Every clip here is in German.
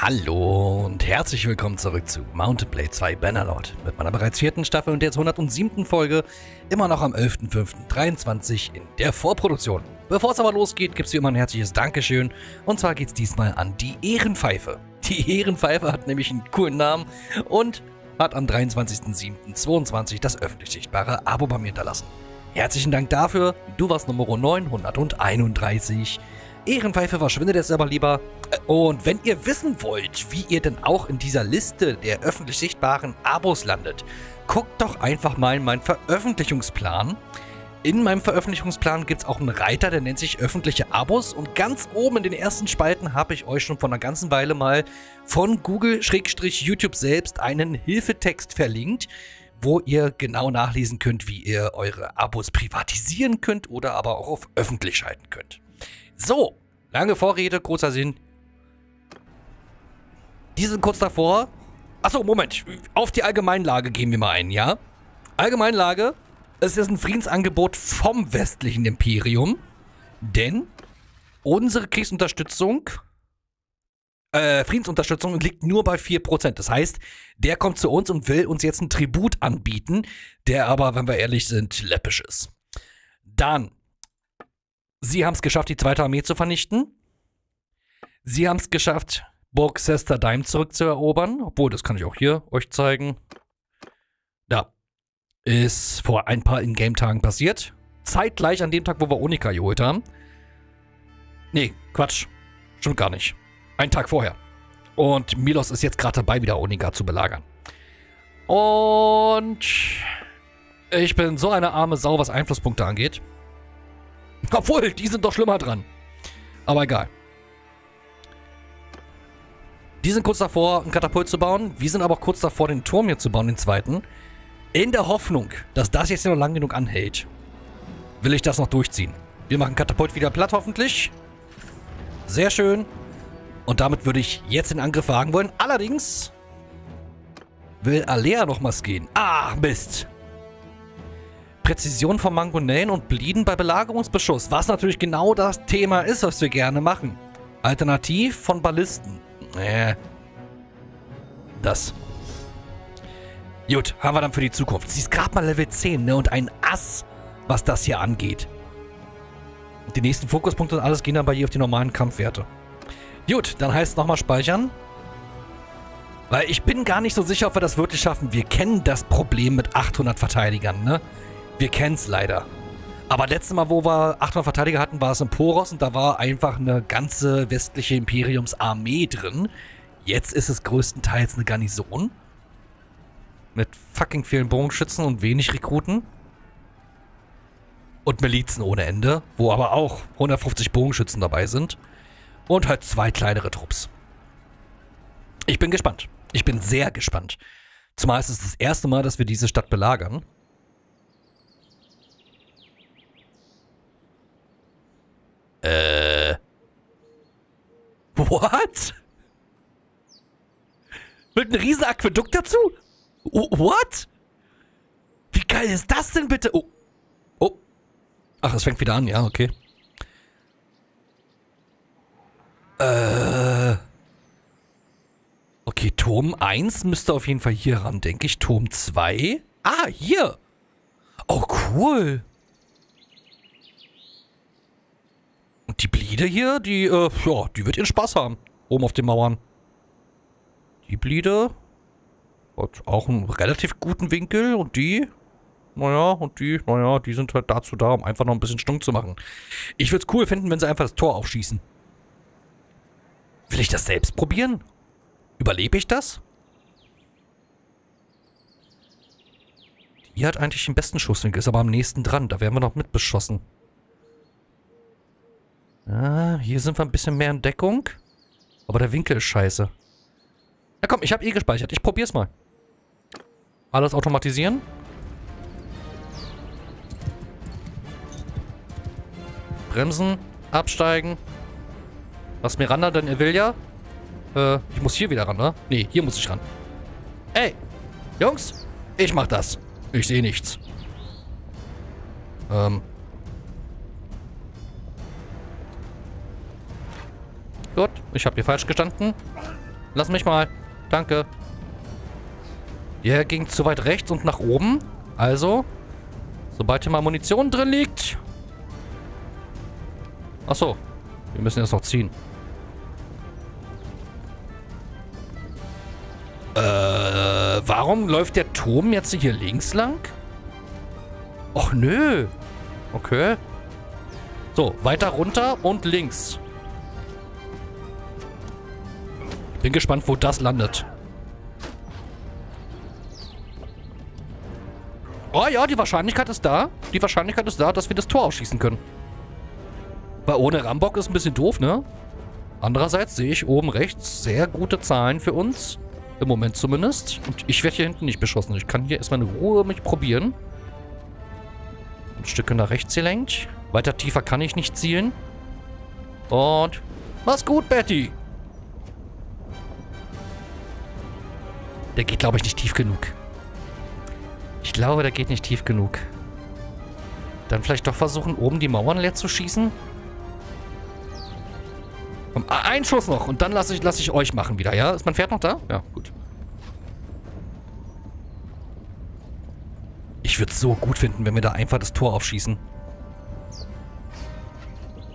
Hallo und herzlich willkommen zurück zu Mountain Blade 2 Bannerlord mit meiner bereits vierten Staffel und jetzt 107. Folge, immer noch am 11.05.23 in der Vorproduktion. Bevor es aber losgeht, gibt es wie immer ein herzliches Dankeschön und zwar geht es diesmal an die Ehrenpfeife. Die Ehrenpfeife hat nämlich einen coolen Namen und hat am 23.07.22 das öffentlich sichtbare Abo bei mir hinterlassen. Herzlichen Dank dafür, du warst Nummer 931. Ehrenpfeife verschwindet jetzt aber lieber. Und wenn ihr wissen wollt, wie ihr denn auch in dieser Liste der öffentlich sichtbaren Abos landet, guckt doch einfach mal in meinen Veröffentlichungsplan. In meinem Veröffentlichungsplan gibt es auch einen Reiter, der nennt sich öffentliche Abos und ganz oben in den ersten Spalten habe ich euch schon vor einer ganzen Weile mal von Google-YouTube selbst einen Hilfetext verlinkt, wo ihr genau nachlesen könnt, wie ihr eure Abos privatisieren könnt oder aber auch auf öffentlich schalten könnt. So, lange Vorrede, großer Sinn. Die sind kurz davor. Achso, Moment. Auf die Allgemeinlage gehen wir mal ein, ja? Allgemeinlage. Es ist ein Friedensangebot vom westlichen Imperium. Denn unsere Kriegsunterstützung, äh, Friedensunterstützung liegt nur bei 4%. Das heißt, der kommt zu uns und will uns jetzt einen Tribut anbieten, der aber, wenn wir ehrlich sind, läppisch ist. Dann Sie haben es geschafft, die zweite Armee zu vernichten. Sie haben es geschafft, Burg Sester Daim zurückzuerobern. Obwohl, das kann ich auch hier euch zeigen. Da. Ist vor ein paar Ingame-Tagen passiert. Zeitgleich an dem Tag, wo wir Onika geholt haben. Nee, Quatsch. Stimmt gar nicht. Ein Tag vorher. Und Milos ist jetzt gerade dabei, wieder Onika zu belagern. Und ich bin so eine arme Sau, was Einflusspunkte angeht. Obwohl, die sind doch schlimmer dran. Aber egal. Die sind kurz davor, ein Katapult zu bauen. Wir sind aber kurz davor, den Turm hier zu bauen, den zweiten. In der Hoffnung, dass das jetzt noch lang genug anhält, will ich das noch durchziehen. Wir machen Katapult wieder platt, hoffentlich. Sehr schön. Und damit würde ich jetzt den Angriff wagen wollen. Allerdings will Alea nochmals gehen. Ah, Mist. Präzision von Mangonellen und Blieden bei Belagerungsbeschuss, was natürlich genau das Thema ist, was wir gerne machen. Alternativ von Ballisten. Äh. Das. Gut, haben wir dann für die Zukunft. Sie ist gerade mal Level 10, ne? Und ein Ass, was das hier angeht. Die nächsten Fokuspunkte und alles gehen dann bei ihr auf die normalen Kampfwerte. Gut, dann heißt es nochmal speichern. Weil ich bin gar nicht so sicher, ob wir das wirklich schaffen. Wir kennen das Problem mit 800 Verteidigern, ne? Wir kennen es leider. Aber letztes Mal, wo wir 800 Verteidiger hatten, war es in Poros und da war einfach eine ganze westliche Imperiumsarmee drin. Jetzt ist es größtenteils eine Garnison. Mit fucking vielen Bogenschützen und wenig Rekruten. Und Milizen ohne Ende, wo aber auch 150 Bogenschützen dabei sind. Und halt zwei kleinere Trupps. Ich bin gespannt. Ich bin sehr gespannt. Zumal es ist das erste Mal, dass wir diese Stadt belagern. Äh. What? Mit einem riesen Aquädukt dazu? What? Wie geil ist das denn bitte? Oh. Oh. Ach, es fängt wieder an, ja, okay. Äh. Okay, Turm 1 müsste auf jeden Fall hier ran, denke ich. Turm 2. Ah, hier. Oh, cool. Die Bliede hier, die, äh, ja, die wird ihren Spaß haben. Oben auf den Mauern. Die Bliede hat auch einen relativ guten Winkel. Und die, naja, und die, naja, die sind halt dazu da, um einfach noch ein bisschen Stunk zu machen. Ich würde es cool finden, wenn sie einfach das Tor aufschießen. Will ich das selbst probieren? Überlebe ich das? Die hat eigentlich den besten Schusswinkel, ist aber am nächsten dran. Da werden wir noch mitbeschossen. Ah, hier sind wir ein bisschen mehr in Deckung. Aber der Winkel ist scheiße. Ja komm, ich habe eh gespeichert. Ich probier's mal. Alles automatisieren. Bremsen, absteigen. Was Miranda denn er will ja? Äh, ich muss hier wieder ran, ne? Nee, hier muss ich ran. Ey, Jungs, ich mach das. Ich sehe nichts. Ähm, Gut, ich habe hier falsch gestanden. Lass mich mal. Danke. Der ging zu weit rechts und nach oben. Also, sobald hier mal Munition drin liegt. Achso. Wir müssen jetzt noch ziehen. Äh, warum läuft der Turm jetzt hier links lang? Och, nö. Okay. So, weiter runter und links. Bin gespannt, wo das landet. Oh ja, die Wahrscheinlichkeit ist da. Die Wahrscheinlichkeit ist da, dass wir das Tor ausschießen können. Weil ohne Rambock ist ein bisschen doof, ne? Andererseits sehe ich oben rechts sehr gute Zahlen für uns. Im Moment zumindest. Und ich werde hier hinten nicht beschossen. Ich kann hier erstmal in Ruhe mich probieren. Ein Stück nach rechts gelenkt. Weiter tiefer kann ich nicht zielen. Und mach's gut, Betty. Der geht, glaube ich, nicht tief genug. Ich glaube, der geht nicht tief genug. Dann vielleicht doch versuchen, oben die Mauern leer zu schießen? Komm, ein Schuss noch und dann lasse ich, lass ich euch machen wieder, ja? Ist mein Pferd noch da? Ja, gut. Ich würde es so gut finden, wenn wir da einfach das Tor aufschießen.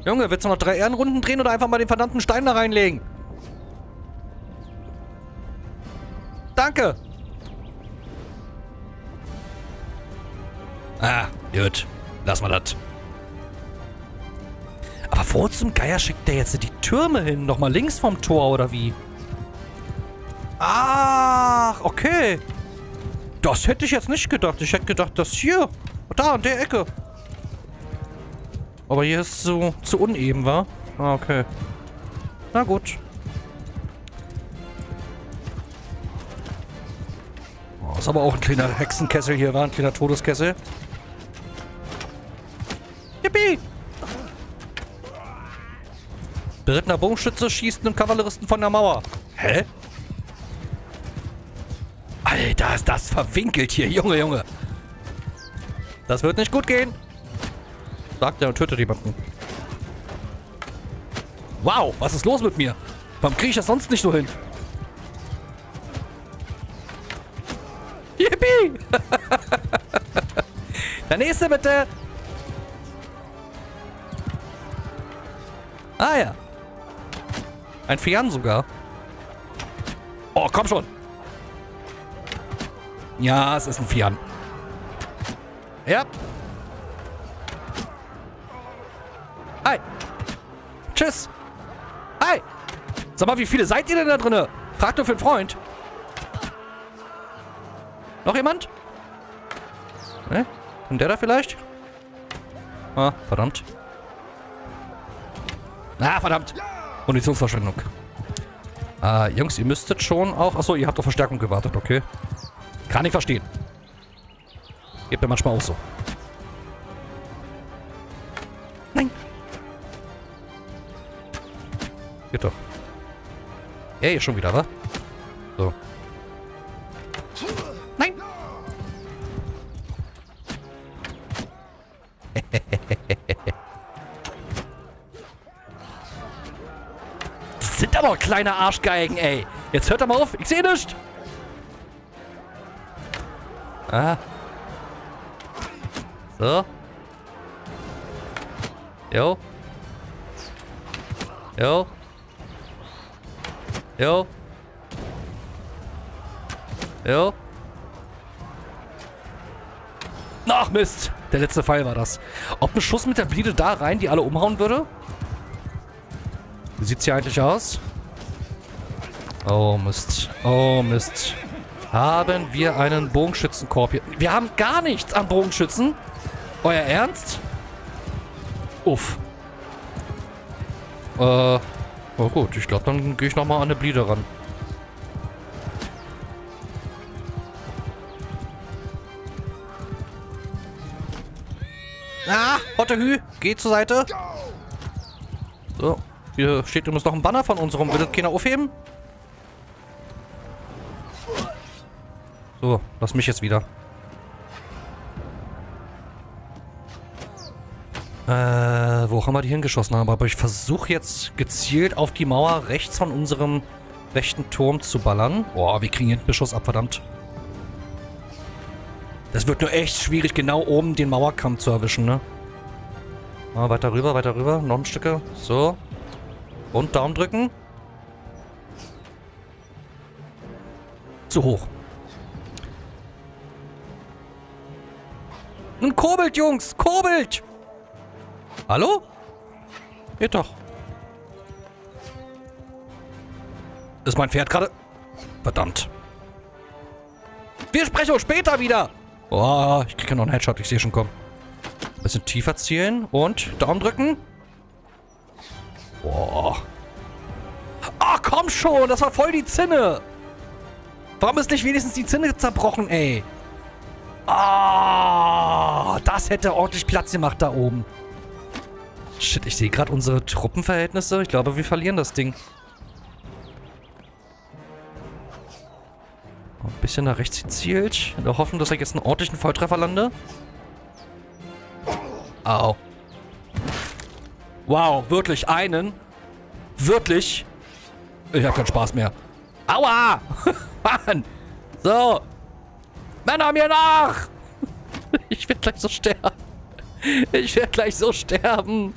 Junge, willst du noch drei Ehrenrunden drehen oder einfach mal den verdammten Stein da reinlegen? Danke. Ah, gut. Lass mal das. Aber wo zum Geier schickt der jetzt die Türme hin? Nochmal links vom Tor oder wie? Ach, okay. Das hätte ich jetzt nicht gedacht. Ich hätte gedacht, das hier. Da, an der Ecke. Aber hier ist so zu uneben, wa? Ah, okay. Na gut. Oh, ist aber auch ein kleiner Hexenkessel hier, war ein kleiner Todeskessel. Yippie! Berittener Bogenschütze schießt einen Kavalleristen von der Mauer. Hä? Alter, ist das verwinkelt hier. Junge, Junge. Das wird nicht gut gehen. Sagt er und tötet jemanden. Wow, was ist los mit mir? Warum kriege ich das sonst nicht so hin? Nächste bitte! Ah ja. Ein Fian sogar. Oh, komm schon. Ja, es ist ein Fian. Ja. Hi. Tschüss. Hi. Sag mal, wie viele seid ihr denn da drinne? Frag nur für einen Freund. Noch jemand? Ne? Und der da vielleicht? Ah, verdammt. Ah, verdammt. Munitionsverschwendung. Ah, Jungs, ihr müsstet schon auch... Achso, ihr habt auf Verstärkung gewartet, okay. Kann ich verstehen. Geht mir manchmal auch so. Nein. Geht doch. Ey, schon wieder, wa? So. Aber kleine Arschgeigen, ey. Jetzt hört er mal auf. Ich sehe nichts. Ah. So. Jo. Jo. Jo. Jo. Ach Mist. Der letzte Pfeil war das. Ob ein Schuss mit der Blide da rein, die alle umhauen würde? Wie sieht's hier eigentlich aus? Oh Mist. Oh Mist. Haben wir einen Bogenschützenkorb hier? Wir haben gar nichts an Bogenschützen. Euer Ernst? Uff. Äh. Oh gut, ich glaube, dann gehe ich nochmal an eine Blide ran. Ah, Hottehü, geh zur Seite. So, hier steht übrigens noch ein Banner von unserem. Will das keiner aufheben? So, lass mich jetzt wieder. Äh, wo auch immer die hingeschossen haben. Aber ich versuche jetzt gezielt auf die Mauer rechts von unserem rechten Turm zu ballern. Boah, wir kriegen hinten Beschuss ab, verdammt. Das wird nur echt schwierig, genau oben den Mauerkamm zu erwischen, ne? Ah, weiter rüber, weiter rüber. Noch ein Stücke. So. Und Daumen drücken. Zu hoch. Nun kurbelt, Jungs! Kurbelt! Hallo? Geht doch. Ist mein Pferd gerade... Verdammt. Wir sprechen uns später wieder. Oh, ich kriege noch einen Headshot. Ich sehe schon kommen. Bisschen tiefer zielen und Daumen drücken. Boah. Ah, oh, komm schon. Das war voll die Zinne. Warum ist nicht wenigstens die Zinne zerbrochen, ey? Ah, das hätte ordentlich Platz gemacht da oben. Shit, ich sehe gerade unsere Truppenverhältnisse. Ich glaube, wir verlieren das Ding. Ein bisschen nach rechts gezielt. In der Hoffnung, dass ich jetzt einen ordentlichen Volltreffer lande. Au. Wow, wirklich einen. Wirklich. Ich habe keinen Spaß mehr. Aua! Mann! So. Männer mir nach! Ich werde gleich so sterben. Ich werde gleich so sterben.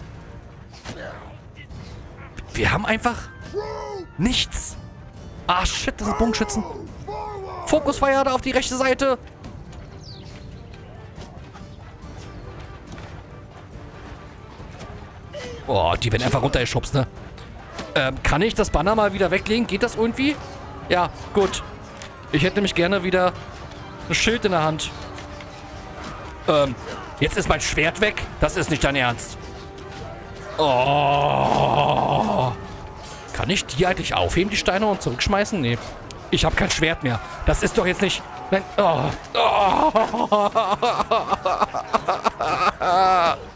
Wir haben einfach nichts. Ah, shit, das sind Bogenschützen. Fokusfeuer da auf die rechte Seite. Oh, die werden einfach runtergeschubst, ne? Ähm, kann ich das Banner mal wieder weglegen? Geht das irgendwie? Ja, gut. Ich hätte nämlich gerne wieder ein Schild in der Hand. Ähm, jetzt ist mein Schwert weg. Das ist nicht dein Ernst. Oh. Kann ich die eigentlich aufheben, die Steine, und zurückschmeißen? Nee. Ich habe kein Schwert mehr. Das ist doch jetzt nicht... Nein. Oh. Oh.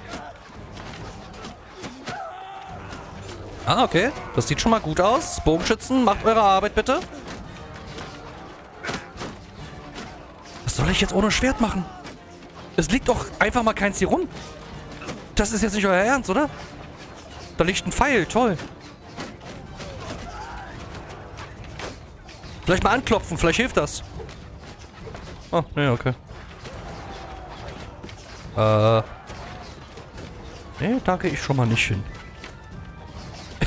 Ah, okay. Das sieht schon mal gut aus. Bogenschützen, macht eure Arbeit bitte. Was soll ich jetzt ohne Schwert machen? Es liegt doch einfach mal keins hier rum. Das ist jetzt nicht euer Ernst, oder? Da liegt ein Pfeil, toll. Vielleicht mal anklopfen, vielleicht hilft das. Oh, nee, okay. Äh. Nee, danke ich schon mal nicht hin.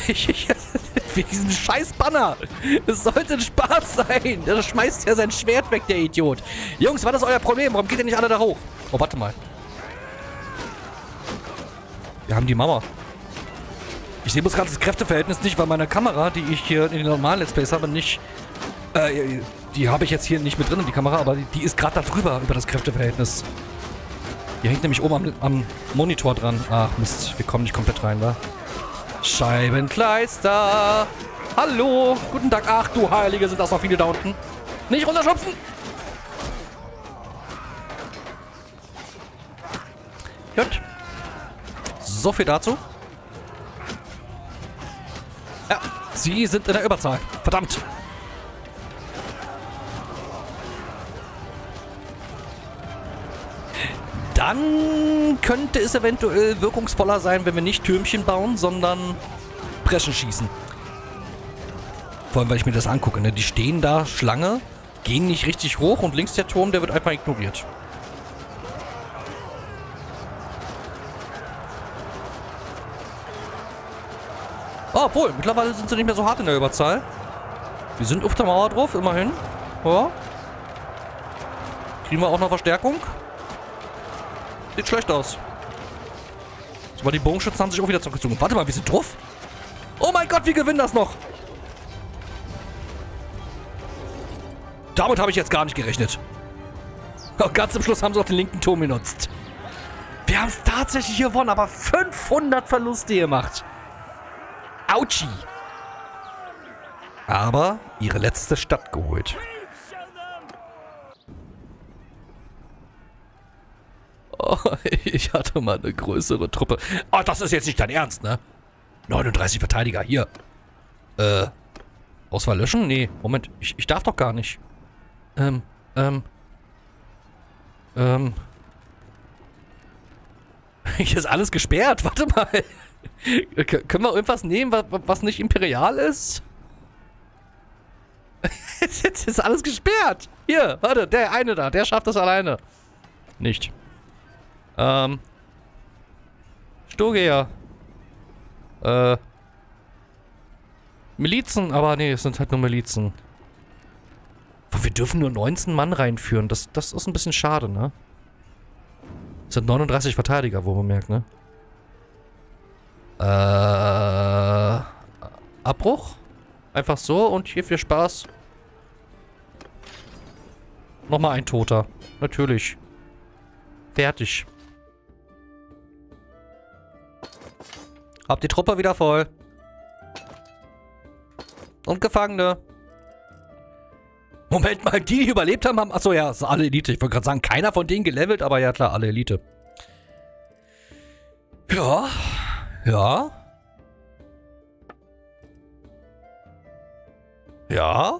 Wie diesen scheiß Banner. Es sollte ein Spaß sein. Der schmeißt ja sein Schwert weg, der Idiot. Jungs, was ist euer Problem? Warum geht ihr nicht alle da hoch? Oh, warte mal. Wir haben die Mauer. Ich sehe bloß gerade das Kräfteverhältnis nicht, weil meine Kamera, die ich hier in den normalen Let's Plays habe, nicht... Äh, die habe ich jetzt hier nicht mit drin, die Kamera, aber die, ist gerade da drüber, über das Kräfteverhältnis. Die hängt nämlich oben am, am, Monitor dran. Ach Mist, wir kommen nicht komplett rein, wa? Scheibenkleister! Hallo! Guten Tag! Ach du Heilige, sind das noch viele da unten? Nicht runterschubsen! Gut. So viel dazu. Ja, sie sind in der Überzahl. Verdammt. Dann könnte es eventuell wirkungsvoller sein, wenn wir nicht Türmchen bauen, sondern Preschen schießen. Vor allem, weil ich mir das angucke. Ne? Die stehen da, Schlange, gehen nicht richtig hoch und links der Turm, der wird einfach ignoriert. Obwohl, mittlerweile sind sie nicht mehr so hart in der Überzahl. Wir sind auf der Mauer drauf, immerhin. Ja. Kriegen wir auch noch Verstärkung. Sieht schlecht aus. Aber die Bogenschützen haben sich auch wieder zurückgezogen. Warte mal, wir sind drauf? Oh mein Gott, wir gewinnen das noch. Damit habe ich jetzt gar nicht gerechnet. Oh, ganz zum Schluss haben sie auch den linken Turm genutzt. Wir haben es tatsächlich gewonnen, aber 500 Verluste gemacht. Autschi. Aber ihre letzte Stadt geholt. Oh, ich hatte mal eine größere Truppe. Oh, das ist jetzt nicht dein Ernst, ne? 39 Verteidiger, hier. Äh, Auswahl löschen? Nee, Moment, ich, ich darf doch gar nicht. Ähm, ähm, ähm. Hier ist alles gesperrt, warte mal. Können wir irgendwas nehmen, was, was nicht imperial ist? Jetzt ist alles gesperrt. Hier, warte, der eine da, der schafft das alleine. Nicht. Ähm. Sturgeher. Äh. Milizen, aber nee, es sind halt nur Milizen. Wir dürfen nur 19 Mann reinführen. Das, das ist ein bisschen schade, ne? Es sind 39 Verteidiger, wo man merkt, ne? Äh. Abbruch? Einfach so und hier viel Spaß. Nochmal ein Toter. Natürlich. Fertig. Hab die Truppe wieder voll. Und Gefangene. Moment mal, die, die überlebt haben, haben... Achso, ja, ist alle Elite. Ich wollte gerade sagen, keiner von denen gelevelt, aber ja klar, alle Elite. Ja. Ja. Ja.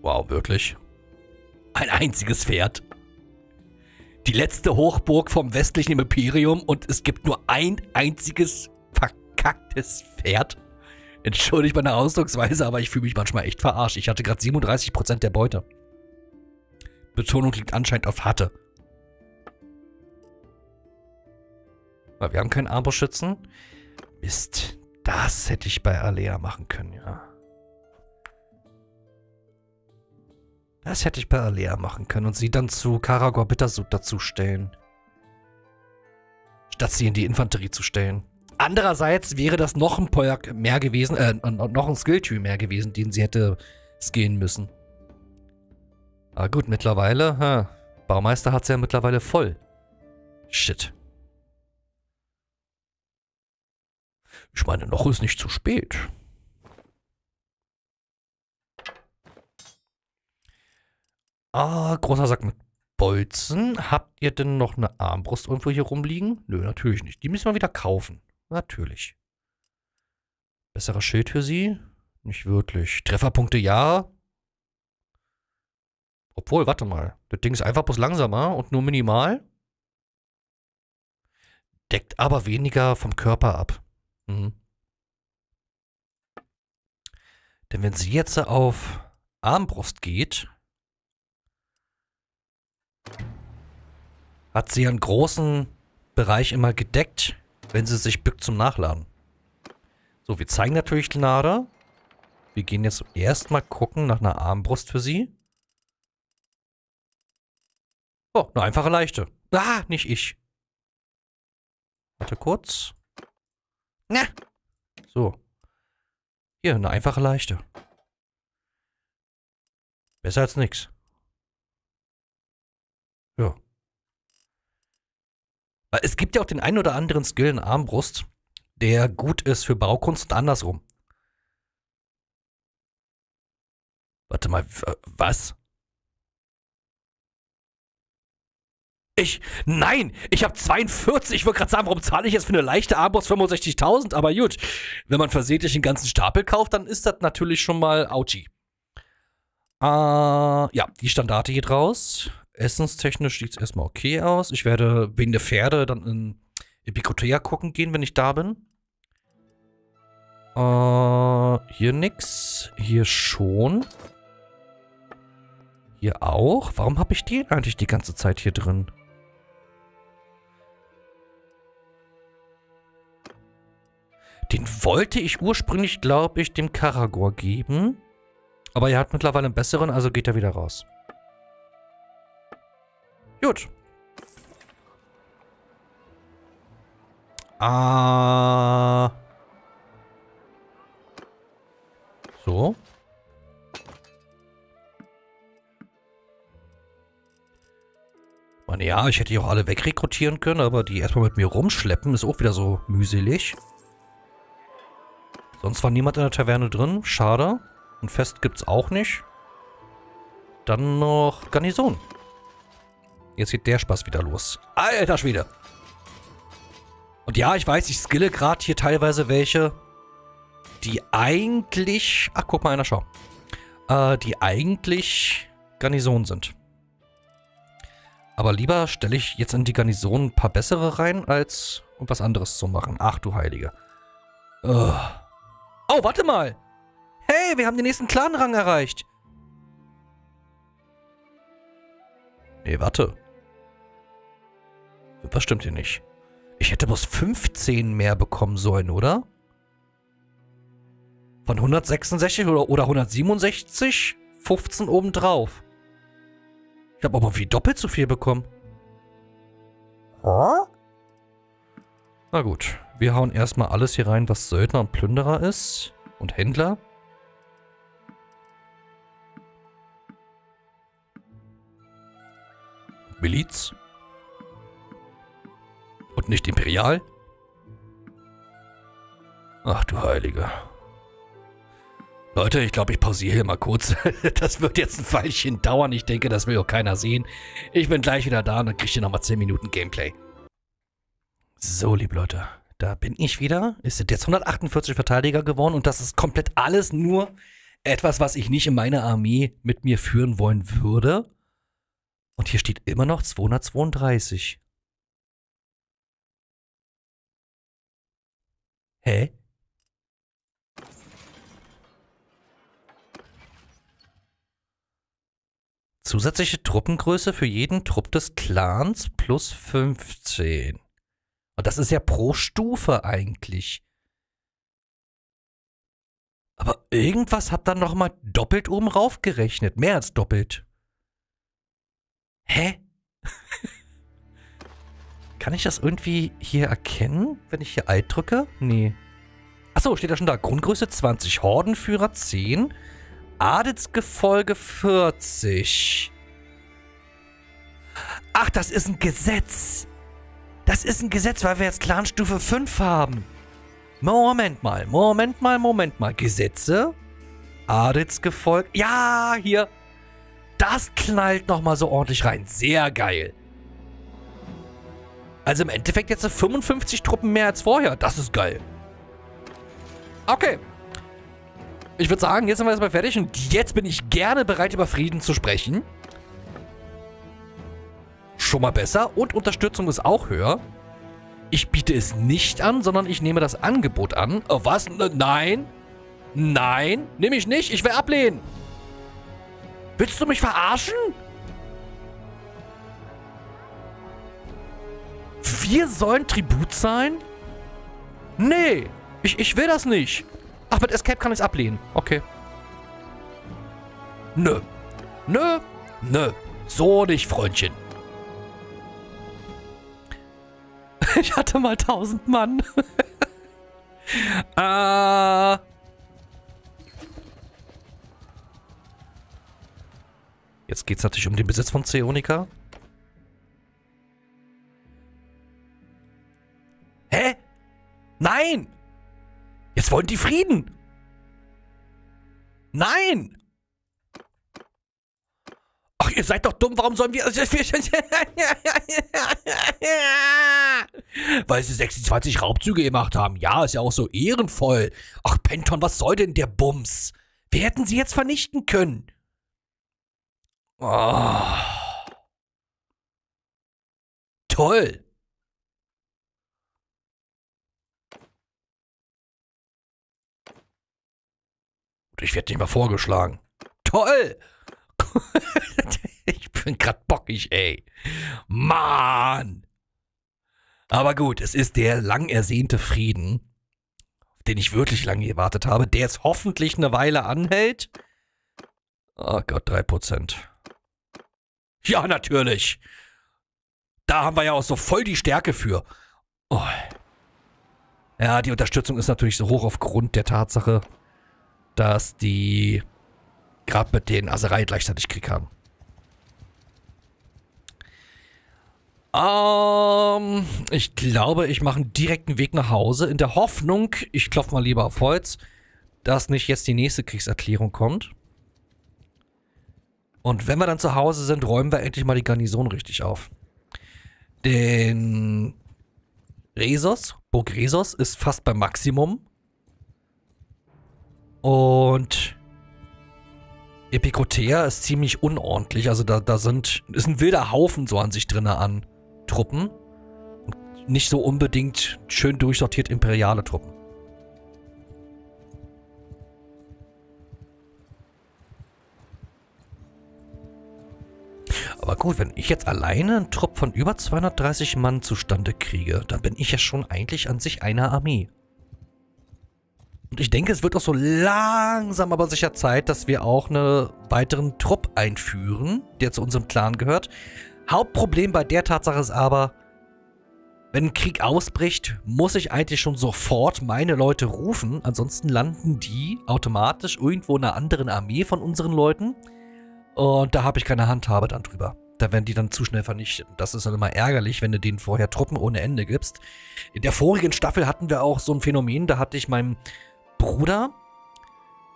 Wow, wirklich. Ein einziges Pferd. Die letzte Hochburg vom westlichen Imperium und es gibt nur ein einziges verkacktes Pferd. Entschuldigt meine Ausdrucksweise, aber ich fühle mich manchmal echt verarscht. Ich hatte gerade 37% der Beute. Betonung liegt anscheinend auf hatte. Weil wir haben keinen Armbrustschützen. Mist. Das hätte ich bei Alea machen können, ja. Das hätte ich bei Alea machen können und sie dann zu Karagor Bittersud dazustellen. Statt sie in die Infanterie zu stellen. Andererseits wäre das noch ein Poyak mehr gewesen, äh, noch ein Skilltree mehr gewesen, den sie hätte skillen müssen. Aber gut, mittlerweile, ha, Baumeister hat sie ja mittlerweile voll. Shit. Ich meine, noch ist nicht zu spät. Ah, großer Sack mit Bolzen. Habt ihr denn noch eine Armbrust irgendwo hier rumliegen? Nö, natürlich nicht. Die müssen wir wieder kaufen. Natürlich. Besserer Schild für sie? Nicht wirklich. Trefferpunkte ja. Obwohl, warte mal. Das Ding ist einfach bloß langsamer und nur minimal. Deckt aber weniger vom Körper ab. Mhm. Denn wenn sie jetzt auf Armbrust geht, hat sie einen großen Bereich immer gedeckt wenn sie sich bückt zum Nachladen. So, wir zeigen natürlich Gnade. Wir gehen jetzt erstmal gucken nach einer Armbrust für sie. Oh, eine einfache Leichte. Ah, nicht ich. Warte kurz. Na. So. Hier, eine einfache Leichte. Besser als nix. Ja. Weil es gibt ja auch den einen oder anderen Skill in Armbrust, der gut ist für Baukunst und andersrum. Warte mal, was? Ich, nein, ich habe 42. Ich wollte gerade sagen, warum zahle ich jetzt für eine leichte Armbrust 65.000? Aber gut, wenn man versehentlich einen ganzen Stapel kauft, dann ist das natürlich schon mal Auchi. Äh, ja, die Standarte geht raus. Essenstechnisch sieht es erstmal okay aus. Ich werde wegen der Pferde dann in Epikotea gucken gehen, wenn ich da bin. Äh, hier nix. Hier schon. Hier auch. Warum habe ich die eigentlich die ganze Zeit hier drin? Den wollte ich ursprünglich, glaube ich, dem Karagor geben. Aber er hat mittlerweile einen besseren, also geht er wieder raus. Gut. Ah. So. Man, ja, ich hätte die auch alle wegrekrutieren können, aber die erstmal mit mir rumschleppen ist auch wieder so mühselig. Sonst war niemand in der Taverne drin. Schade. Ein Fest gibt's auch nicht. Dann noch Garnison. Jetzt geht der Spaß wieder los. Alter Schwede. Und ja, ich weiß, ich skille gerade hier teilweise welche, die eigentlich... Ach, guck mal einer, schau. Äh, die eigentlich Garnison sind. Aber lieber stelle ich jetzt in die Garnison ein paar bessere rein, als um was anderes zu machen. Ach du Heilige. Oh, oh warte mal. Hey, wir haben den nächsten Clanrang erreicht. Nee, warte. Was stimmt hier nicht? Ich hätte bloß 15 mehr bekommen sollen, oder? Von 166 oder, oder 167? 15 obendrauf. Ich habe aber wie doppelt so viel bekommen. Hä? Na gut, wir hauen erstmal alles hier rein, was Söldner und Plünderer ist. Und Händler. Miliz. Und nicht Imperial. Ach du Heilige. Leute, ich glaube, ich pausiere hier mal kurz. Das wird jetzt ein Weilchen dauern. Ich denke, das will auch keiner sehen. Ich bin gleich wieder da und dann kriegt ihr nochmal 10 Minuten Gameplay. So, liebe Leute, da bin ich wieder. Es sind jetzt 148 Verteidiger geworden und das ist komplett alles nur etwas, was ich nicht in meiner Armee mit mir führen wollen würde. Und hier steht immer noch 232. Hä? Zusätzliche Truppengröße für jeden Trupp des Clans plus 15. Und das ist ja pro Stufe eigentlich. Aber irgendwas hat dann nochmal doppelt oben raufgerechnet. Mehr als doppelt. Hä? Kann ich das irgendwie hier erkennen, wenn ich hier Alt drücke? Nee. Achso, steht da schon da. Grundgröße 20, Hordenführer 10, Adelsgefolge 40. Ach, das ist ein Gesetz. Das ist ein Gesetz, weil wir jetzt Clanstufe 5 haben. Moment mal, Moment mal, Moment mal. Gesetze? Adelsgefolge? Ja, hier. Das knallt nochmal so ordentlich rein. Sehr geil. Also im Endeffekt jetzt 55 Truppen mehr als vorher. Das ist geil. Okay. Ich würde sagen, jetzt sind wir erstmal fertig und jetzt bin ich gerne bereit, über Frieden zu sprechen. Schon mal besser und Unterstützung ist auch höher. Ich biete es nicht an, sondern ich nehme das Angebot an. Oh, was? Nein. Nein, nehme ich nicht. Ich will ablehnen. Willst du mich verarschen? Wir sollen Tribut sein? Nee, ich, ich will das nicht. Ach, mit Escape kann ich es ablehnen. Okay. Nö. Nö. Nö. So nicht, Freundchen. Ich hatte mal 1000 Mann. äh... Jetzt geht es natürlich um den Besitz von Zeonica. Hä? Nein! Jetzt wollen die Frieden! Nein! Ihr seid doch dumm, warum sollen wir... Weil sie 26 Raubzüge gemacht haben. Ja, ist ja auch so ehrenvoll. Ach, Penton, was soll denn der Bums? Wir hätten sie jetzt vernichten können. Oh. Toll. Ich werde nicht mal vorgeschlagen. Toll. ich bin grad bockig, ey. Mann. Aber gut, es ist der lang ersehnte Frieden, auf den ich wirklich lange gewartet habe, der jetzt hoffentlich eine Weile anhält. Oh Gott, 3%. Ja, natürlich. Da haben wir ja auch so voll die Stärke für. Oh. Ja, die Unterstützung ist natürlich so hoch aufgrund der Tatsache, dass die gerade mit den Aserei gleichzeitig Krieg haben. Ähm, ich glaube, ich mache einen direkten Weg nach Hause in der Hoffnung, ich klopfe mal lieber auf Holz, dass nicht jetzt die nächste Kriegserklärung kommt. Und wenn wir dann zu Hause sind, räumen wir endlich mal die Garnison richtig auf. Denn Resos, Burg Resos ist fast beim Maximum. Und Epikotea ist ziemlich unordentlich. Also da, da sind, ist ein wilder Haufen so an sich drinne an Truppen. Nicht so unbedingt schön durchsortiert imperiale Truppen. Aber gut, wenn ich jetzt alleine einen Trupp von über 230 Mann zustande kriege, dann bin ich ja schon eigentlich an sich einer Armee. Und ich denke, es wird auch so langsam aber sicher Zeit, dass wir auch einen weiteren Trupp einführen, der zu unserem Clan gehört. Hauptproblem bei der Tatsache ist aber, wenn ein Krieg ausbricht, muss ich eigentlich schon sofort meine Leute rufen. Ansonsten landen die automatisch irgendwo in einer anderen Armee von unseren Leuten. Und da habe ich keine Handhabe dann drüber. Da werden die dann zu schnell vernichtet. Das ist dann immer ärgerlich, wenn du denen vorher Truppen ohne Ende gibst. In der vorigen Staffel hatten wir auch so ein Phänomen, da hatte ich meinem Bruder,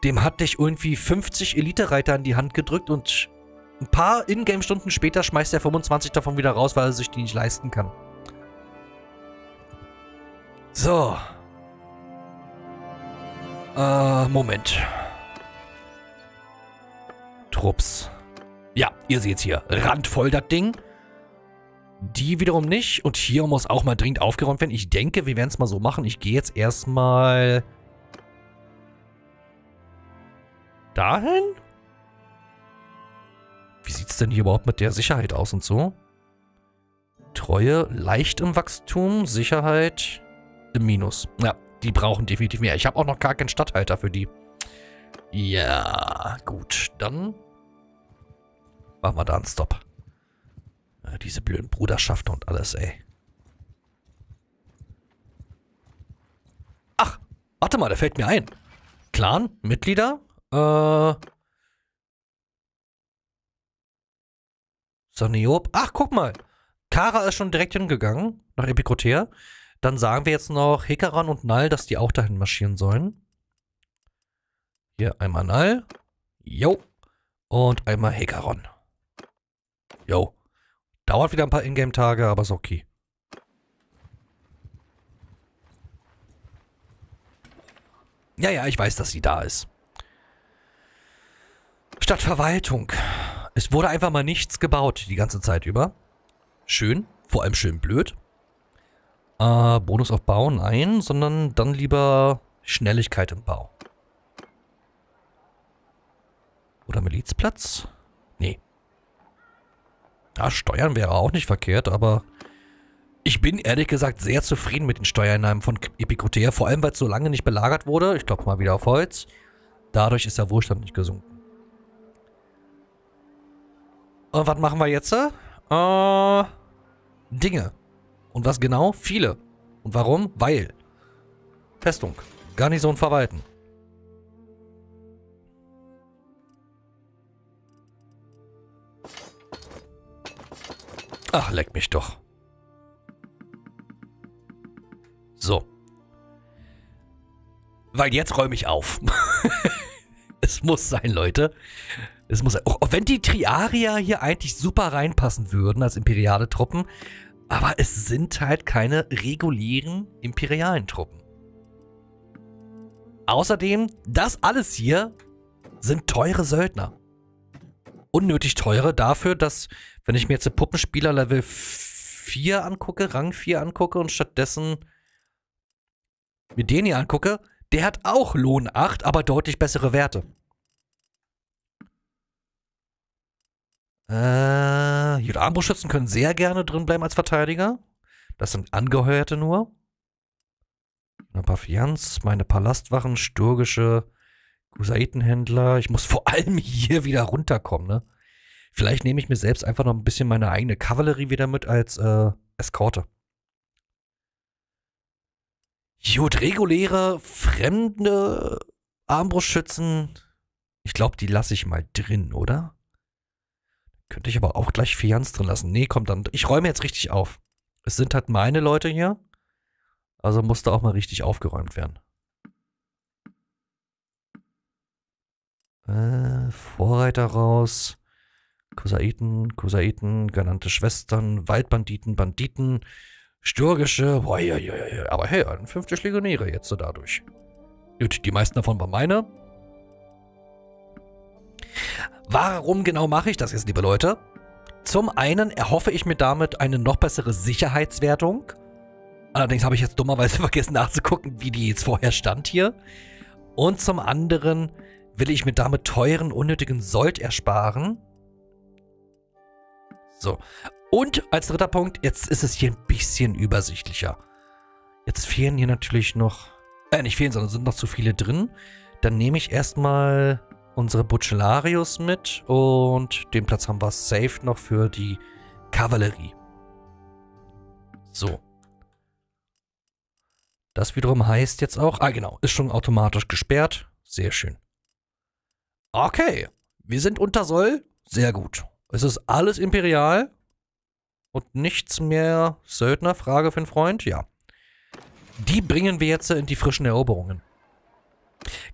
dem hatte ich irgendwie 50 Elite-Reiter in die Hand gedrückt und ein paar Ingame-Stunden später schmeißt er 25 davon wieder raus, weil er sich die nicht leisten kann. So. Äh, Moment. Trupps. Ja, ihr seht's hier. Randvoll das Ding. Die wiederum nicht. Und hier muss auch mal dringend aufgeräumt werden. Ich denke, wir werden es mal so machen. Ich gehe jetzt erstmal dahin? Wie sieht es denn hier überhaupt mit der Sicherheit aus und so? Treue leicht im Wachstum, Sicherheit im Minus. Ja, die brauchen definitiv mehr. Ich habe auch noch gar keinen Stadthalter für die. Ja, gut. Dann machen wir da einen Stop. Ja, diese blöden Bruderschaften und alles, ey. Ach, warte mal, da fällt mir ein. Clan, Mitglieder, äh. Soniob. Ach, guck mal. Kara ist schon direkt hingegangen, nach Epikotea. Dann sagen wir jetzt noch Hekaran und Null, dass die auch dahin marschieren sollen. Hier einmal Null. Jo. Und einmal Hekaron. Jo. Dauert wieder ein paar Ingame-Tage, aber ist okay. Ja, ja, ich weiß, dass sie da ist. Stadtverwaltung. Es wurde einfach mal nichts gebaut die ganze Zeit über. Schön, vor allem schön blöd. Äh, Bonus auf Bau, nein, sondern dann lieber Schnelligkeit im Bau. Oder Milizplatz? Nee. Ja, Steuern wäre auch nicht verkehrt, aber ich bin ehrlich gesagt sehr zufrieden mit den Steuereinnahmen von Epikotea, vor allem weil es so lange nicht belagert wurde. Ich glaube mal wieder auf Holz. Dadurch ist der Wohlstand nicht gesunken. Und was machen wir jetzt? Äh, Dinge. Und was genau? Viele. Und warum? Weil. Festung. Garnison verwalten. Ach, leck mich doch. So. Weil jetzt räume ich auf. es muss sein, Leute. Es muss, auch, auch wenn die Triarier hier eigentlich super reinpassen würden als imperiale Truppen, aber es sind halt keine regulären imperialen Truppen. Außerdem, das alles hier sind teure Söldner. Unnötig teure dafür, dass, wenn ich mir jetzt den Puppenspieler Level 4 angucke, Rang 4 angucke und stattdessen mir den hier angucke, der hat auch Lohn 8, aber deutlich bessere Werte. Äh, gut, Armbrustschützen können sehr gerne drin bleiben als Verteidiger. Das sind Angeheuerte nur. Eine Pafianz, meine Palastwachen, stürgische Gusaitenhändler. Ich muss vor allem hier wieder runterkommen, ne? Vielleicht nehme ich mir selbst einfach noch ein bisschen meine eigene Kavallerie wieder mit als äh, Eskorte. Gut, reguläre, fremde Armbrustschützen. Ich glaube, die lasse ich mal drin, oder? Könnte ich aber auch gleich Fianz drin lassen. Nee, kommt dann. Ich räume jetzt richtig auf. Es sind halt meine Leute hier. Also musste auch mal richtig aufgeräumt werden. Äh, Vorreiter raus. Kosaiten, Kosaiten, genannte Schwestern, Waldbanditen, Banditen, Stürgische. Boah, ja, ja, ja. Aber hey, 51 Legionäre jetzt so dadurch. Gut, die meisten davon waren meine. Warum genau mache ich das jetzt, liebe Leute? Zum einen erhoffe ich mir damit eine noch bessere Sicherheitswertung. Allerdings habe ich jetzt dummerweise vergessen nachzugucken, wie die jetzt vorher stand hier. Und zum anderen will ich mir damit teuren, unnötigen Sold ersparen. So. Und als dritter Punkt, jetzt ist es hier ein bisschen übersichtlicher. Jetzt fehlen hier natürlich noch, äh, nicht fehlen, sondern sind noch zu viele drin. Dann nehme ich erstmal unsere Bucellarius mit und den Platz haben wir safe noch für die Kavallerie. So. Das wiederum heißt jetzt auch, ah genau, ist schon automatisch gesperrt. Sehr schön. Okay, wir sind unter Soll. Sehr gut. Es ist alles imperial und nichts mehr Söldner. Frage für einen Freund? Ja. Die bringen wir jetzt in die frischen Eroberungen.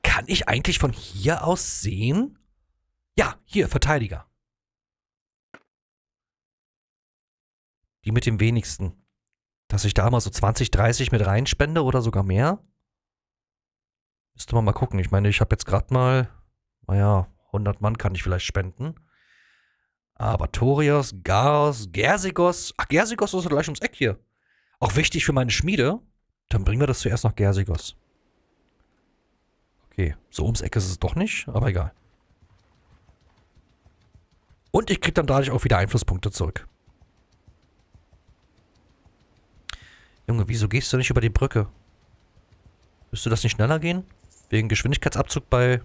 Kann ich eigentlich von hier aus sehen? Ja, hier, Verteidiger. Die mit dem wenigsten. Dass ich da mal so 20, 30 mit reinspende oder sogar mehr? Müsste man mal gucken. Ich meine, ich habe jetzt gerade mal, naja, 100 Mann kann ich vielleicht spenden. Aber Torios, Garos, Gersigos. Ach, Gersigos ist gleich ums Eck hier. Auch wichtig für meine Schmiede. Dann bringen wir das zuerst nach Gersigos. Okay, so ums Eck ist es doch nicht, aber egal. Und ich krieg dann dadurch auch wieder Einflusspunkte zurück. Junge, wieso gehst du nicht über die Brücke? Müsste das nicht schneller gehen? Wegen Geschwindigkeitsabzug bei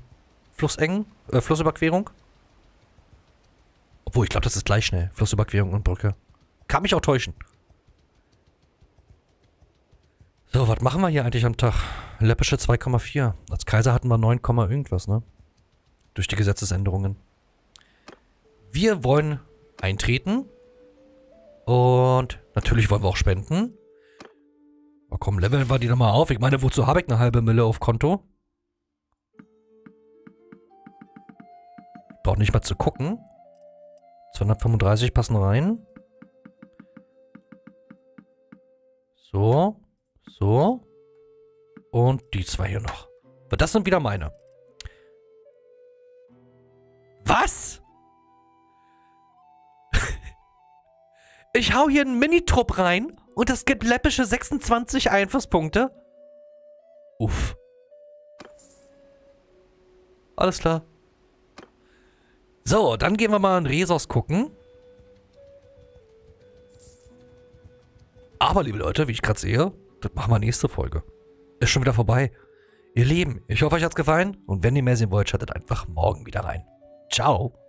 Flussengen, äh, Flussüberquerung? Obwohl, ich glaube, das ist gleich schnell. Flussüberquerung und Brücke. Kann mich auch täuschen. So, was machen wir hier eigentlich am Tag? Läppische 2,4. Als Kaiser hatten wir 9, irgendwas, ne? Durch die Gesetzesänderungen. Wir wollen eintreten. Und natürlich wollen wir auch spenden. Oh komm, leveln wir die nochmal auf. Ich meine, wozu habe ich eine halbe Mille auf Konto? Braucht nicht mal zu gucken. 235 passen rein. So. So. Und die zwei hier noch. Das sind wieder meine. Was? ich hau hier einen Minitrupp rein und es gibt läppische 26 Einflusspunkte. Uff. Alles klar. So, dann gehen wir mal in Resos gucken. Aber, liebe Leute, wie ich gerade sehe, das machen wir nächste Folge. Ist schon wieder vorbei. Ihr Lieben, ich hoffe, euch hat's gefallen. Und wenn ihr mehr sehen wollt, schaltet einfach morgen wieder rein. Ciao.